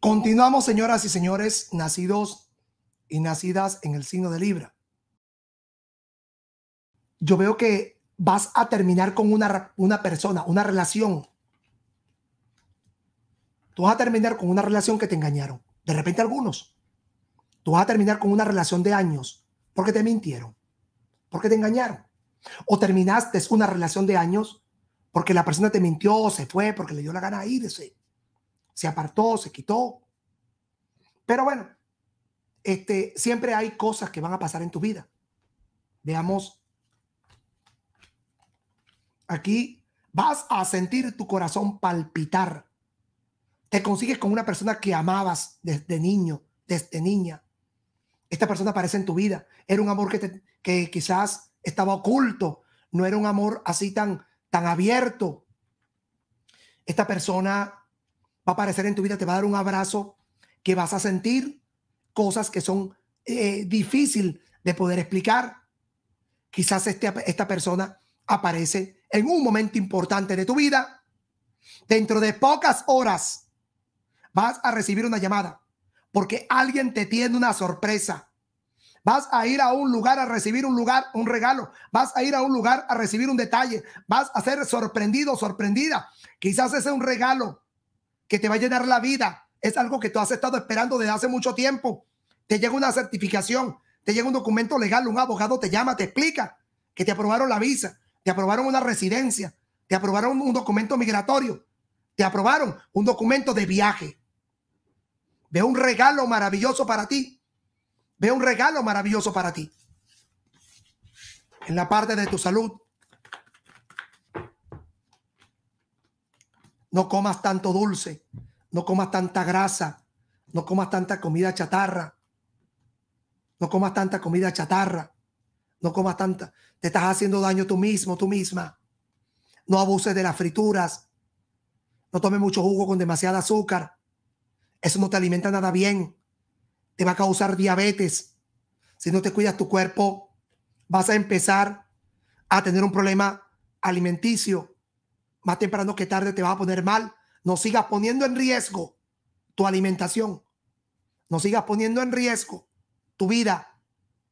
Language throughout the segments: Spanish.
Continuamos, señoras y señores, nacidos y nacidas en el signo de Libra. Yo veo que vas a terminar con una, una persona, una relación. Tú vas a terminar con una relación que te engañaron. De repente algunos. Tú vas a terminar con una relación de años porque te mintieron, porque te engañaron. O terminaste una relación de años porque la persona te mintió, se fue, porque le dio la gana de irse. Se apartó, se quitó. Pero bueno, este, siempre hay cosas que van a pasar en tu vida. Veamos. Aquí vas a sentir tu corazón palpitar. Te consigues con una persona que amabas desde niño, desde niña. Esta persona aparece en tu vida. Era un amor que, que quizás estaba oculto. No era un amor así tan, tan abierto. Esta persona va a aparecer en tu vida, te va a dar un abrazo que vas a sentir cosas que son eh, difícil de poder explicar. Quizás este, esta persona aparece en un momento importante de tu vida. Dentro de pocas horas vas a recibir una llamada porque alguien te tiene una sorpresa. Vas a ir a un lugar a recibir un lugar, un regalo. Vas a ir a un lugar a recibir un detalle. Vas a ser sorprendido, sorprendida. Quizás ese es un regalo que te va a llenar la vida. Es algo que tú has estado esperando desde hace mucho tiempo. Te llega una certificación, te llega un documento legal, un abogado te llama, te explica que te aprobaron la visa, te aprobaron una residencia, te aprobaron un documento migratorio, te aprobaron un documento de viaje. Veo un regalo maravilloso para ti. Veo un regalo maravilloso para ti. En la parte de tu salud. No comas tanto dulce, no comas tanta grasa, no comas tanta comida chatarra. No comas tanta comida chatarra. No comas tanta. Te estás haciendo daño tú mismo, tú misma. No abuses de las frituras. No tomes mucho jugo con demasiada azúcar. Eso no te alimenta nada bien. Te va a causar diabetes. Si no te cuidas tu cuerpo, vas a empezar a tener un problema alimenticio. Más temprano que tarde te va a poner mal. No sigas poniendo en riesgo tu alimentación. No sigas poniendo en riesgo tu vida.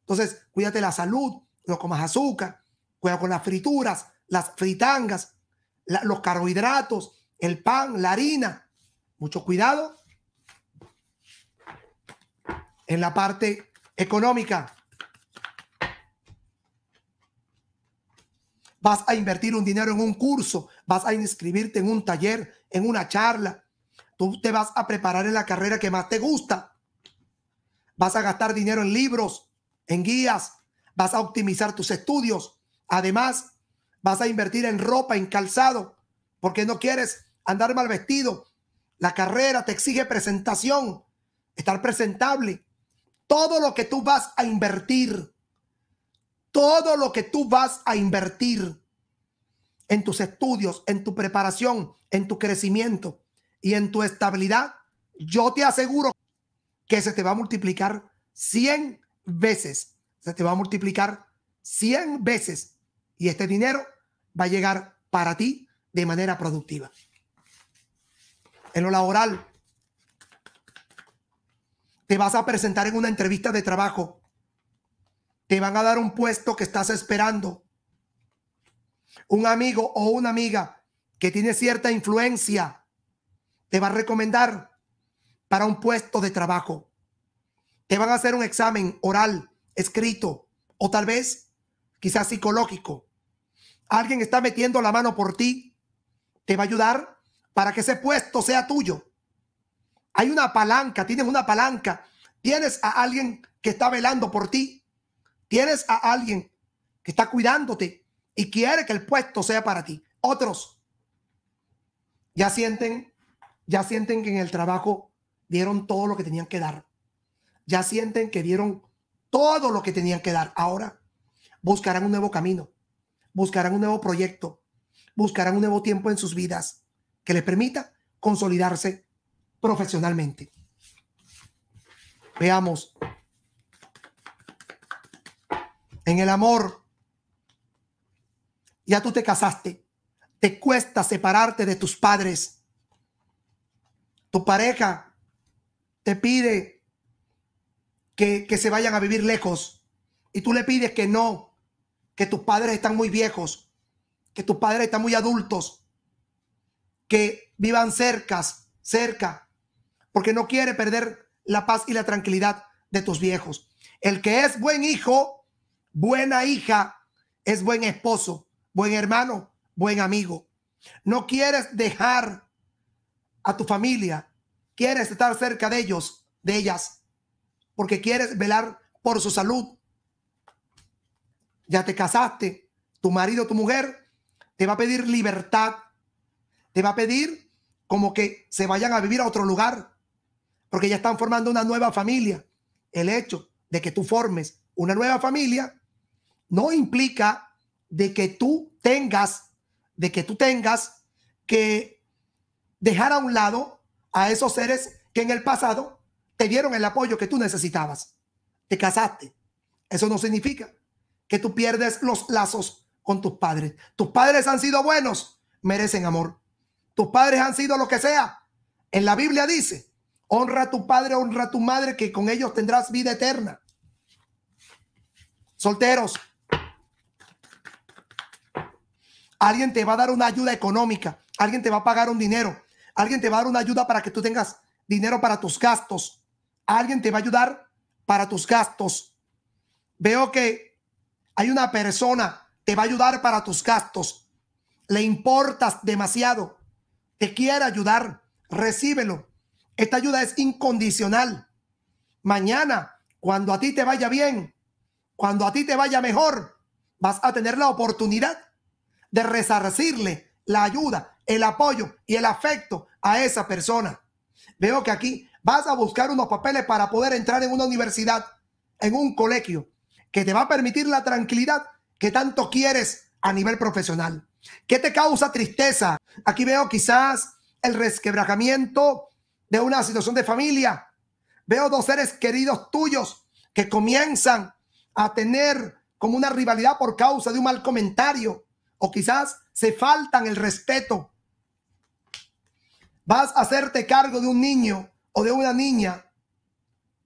Entonces, cuídate la salud, no comas azúcar, cuida con las frituras, las fritangas, los carbohidratos, el pan, la harina. Mucho cuidado en la parte económica. Vas a invertir un dinero en un curso, vas a inscribirte en un taller, en una charla. Tú te vas a preparar en la carrera que más te gusta. Vas a gastar dinero en libros, en guías, vas a optimizar tus estudios. Además, vas a invertir en ropa, en calzado, porque no quieres andar mal vestido. La carrera te exige presentación, estar presentable. Todo lo que tú vas a invertir, todo lo que tú vas a invertir en tus estudios, en tu preparación, en tu crecimiento y en tu estabilidad, yo te aseguro que se te va a multiplicar 100 veces. Se te va a multiplicar 100 veces. Y este dinero va a llegar para ti de manera productiva. En lo laboral, te vas a presentar en una entrevista de trabajo. Te van a dar un puesto que estás esperando. Un amigo o una amiga que tiene cierta influencia te va a recomendar para un puesto de trabajo. Te van a hacer un examen oral, escrito o tal vez quizás psicológico. Alguien está metiendo la mano por ti. Te va a ayudar para que ese puesto sea tuyo. Hay una palanca, tienes una palanca. Tienes a alguien que está velando por ti. Tienes a alguien que está cuidándote y quiere que el puesto sea para ti. Otros ya sienten, ya sienten que en el trabajo dieron todo lo que tenían que dar. Ya sienten que dieron todo lo que tenían que dar. Ahora buscarán un nuevo camino, buscarán un nuevo proyecto, buscarán un nuevo tiempo en sus vidas que les permita consolidarse profesionalmente. Veamos. En el amor, ya tú te casaste, te cuesta separarte de tus padres. Tu pareja te pide que, que se vayan a vivir lejos y tú le pides que no, que tus padres están muy viejos, que tus padres están muy adultos, que vivan cercas, cerca, porque no quiere perder la paz y la tranquilidad de tus viejos. El que es buen hijo, buena hija, es buen esposo, buen hermano, buen amigo. No quieres dejar a tu familia, quieres estar cerca de ellos, de ellas, porque quieres velar por su salud. Ya te casaste, tu marido, tu mujer, te va a pedir libertad, te va a pedir como que se vayan a vivir a otro lugar, porque ya están formando una nueva familia. El hecho de que tú formes una nueva familia no implica de que tú tengas, de que tú tengas que dejar a un lado a esos seres que en el pasado te dieron el apoyo que tú necesitabas. Te casaste. Eso no significa que tú pierdes los lazos con tus padres. Tus padres han sido buenos, merecen amor. Tus padres han sido lo que sea. En la Biblia dice, honra a tu padre, honra a tu madre, que con ellos tendrás vida eterna. Solteros, alguien te va a dar una ayuda económica, alguien te va a pagar un dinero, alguien te va a dar una ayuda para que tú tengas dinero para tus gastos, alguien te va a ayudar para tus gastos. Veo que hay una persona, te va a ayudar para tus gastos, le importas demasiado te quiere ayudar, recíbelo. Esta ayuda es incondicional. Mañana, cuando a ti te vaya bien, cuando a ti te vaya mejor, vas a tener la oportunidad de resarcirle la ayuda, el apoyo y el afecto a esa persona. Veo que aquí vas a buscar unos papeles para poder entrar en una universidad, en un colegio, que te va a permitir la tranquilidad que tanto quieres a nivel profesional. ¿Qué te causa tristeza? Aquí veo quizás el resquebrajamiento de una situación de familia. Veo dos seres queridos tuyos que comienzan a tener como una rivalidad por causa de un mal comentario o quizás se faltan el respeto. Vas a hacerte cargo de un niño o de una niña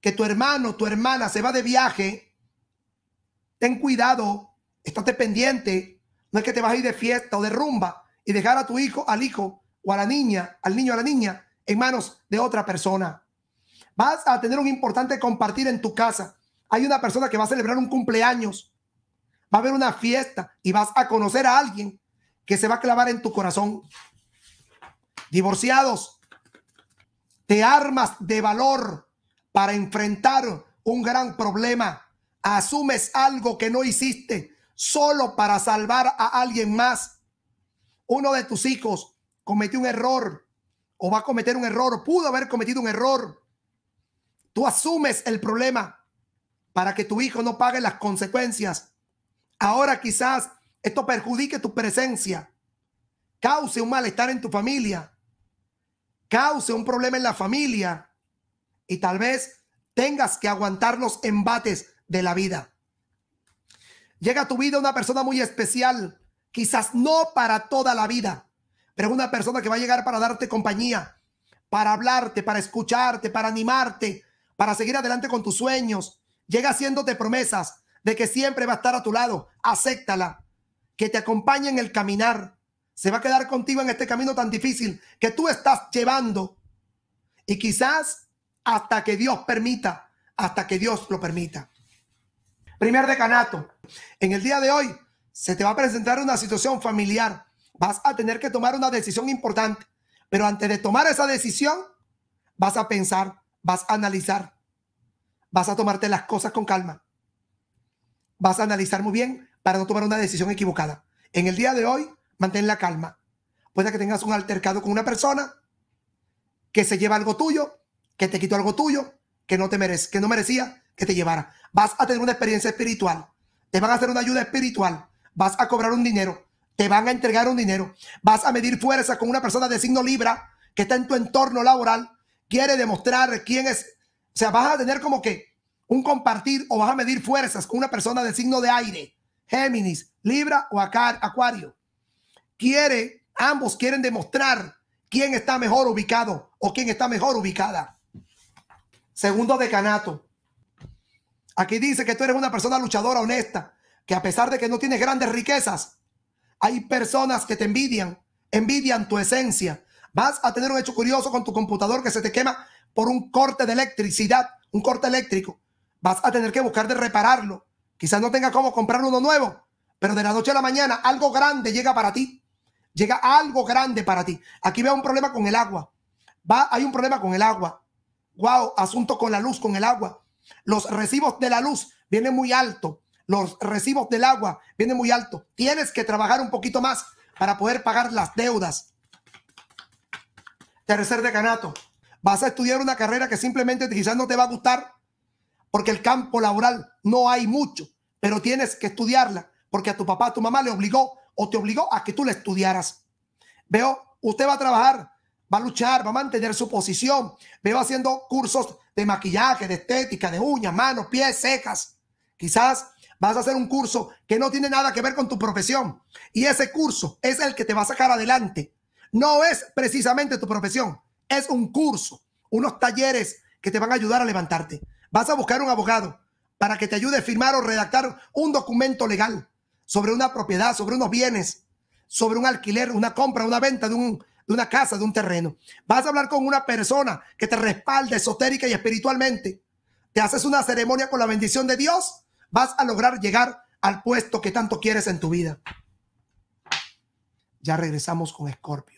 que tu hermano, tu hermana se va de viaje. Ten cuidado, estate pendiente no es que te vas a ir de fiesta o de rumba y dejar a tu hijo, al hijo o a la niña, al niño o a la niña en manos de otra persona. Vas a tener un importante compartir en tu casa. Hay una persona que va a celebrar un cumpleaños. Va a haber una fiesta y vas a conocer a alguien que se va a clavar en tu corazón. Divorciados, te armas de valor para enfrentar un gran problema. Asumes algo que no hiciste solo para salvar a alguien más. Uno de tus hijos cometió un error o va a cometer un error, pudo haber cometido un error. Tú asumes el problema para que tu hijo no pague las consecuencias. Ahora quizás esto perjudique tu presencia, cause un malestar en tu familia, cause un problema en la familia y tal vez tengas que aguantar los embates de la vida. Llega a tu vida una persona muy especial, quizás no para toda la vida, pero una persona que va a llegar para darte compañía, para hablarte, para escucharte, para animarte, para seguir adelante con tus sueños. Llega haciéndote promesas de que siempre va a estar a tu lado. Acéptala, que te acompañe en el caminar. Se va a quedar contigo en este camino tan difícil que tú estás llevando. Y quizás hasta que Dios permita, hasta que Dios lo permita. Primer decanato. En el día de hoy se te va a presentar una situación familiar. Vas a tener que tomar una decisión importante. Pero antes de tomar esa decisión, vas a pensar, vas a analizar. Vas a tomarte las cosas con calma. Vas a analizar muy bien para no tomar una decisión equivocada. En el día de hoy, mantén la calma. Puede que tengas un altercado con una persona que se lleva algo tuyo, que te quitó algo tuyo, que no te merece, que no merecía que te llevara. Vas a tener una experiencia espiritual. Te van a hacer una ayuda espiritual. Vas a cobrar un dinero. Te van a entregar un dinero. Vas a medir fuerza con una persona de signo Libra que está en tu entorno laboral. Quiere demostrar quién es. O sea, vas a tener como que un compartir o vas a medir fuerzas con una persona de signo de aire. Géminis, Libra o Acuario. Quiere, ambos quieren demostrar quién está mejor ubicado o quién está mejor ubicada. Segundo decanato. Aquí dice que tú eres una persona luchadora, honesta, que a pesar de que no tienes grandes riquezas, hay personas que te envidian, envidian tu esencia. Vas a tener un hecho curioso con tu computador que se te quema por un corte de electricidad, un corte eléctrico. Vas a tener que buscar de repararlo. Quizás no tenga cómo comprar uno nuevo, pero de la noche a la mañana algo grande llega para ti. Llega algo grande para ti. Aquí veo un problema con el agua. Va, hay un problema con el agua. Wow, asunto con la luz, con el agua. Los recibos de la luz vienen muy alto. Los recibos del agua vienen muy alto. Tienes que trabajar un poquito más para poder pagar las deudas. Tercer decanato. Vas a estudiar una carrera que simplemente quizás no te va a gustar porque el campo laboral no hay mucho, pero tienes que estudiarla porque a tu papá, a tu mamá le obligó o te obligó a que tú la estudiaras. Veo, usted va a trabajar, va a luchar, va a mantener su posición. Veo haciendo cursos de maquillaje, de estética, de uñas, manos, pies, secas. Quizás vas a hacer un curso que no tiene nada que ver con tu profesión. Y ese curso es el que te va a sacar adelante. No es precisamente tu profesión, es un curso, unos talleres que te van a ayudar a levantarte. Vas a buscar un abogado para que te ayude a firmar o redactar un documento legal sobre una propiedad, sobre unos bienes, sobre un alquiler, una compra, una venta de, un, de una casa, de un terreno. Vas a hablar con una persona que te respalde esotérica y espiritualmente. Te haces una ceremonia con la bendición de Dios. Vas a lograr llegar al puesto que tanto quieres en tu vida. Ya regresamos con Escorpio.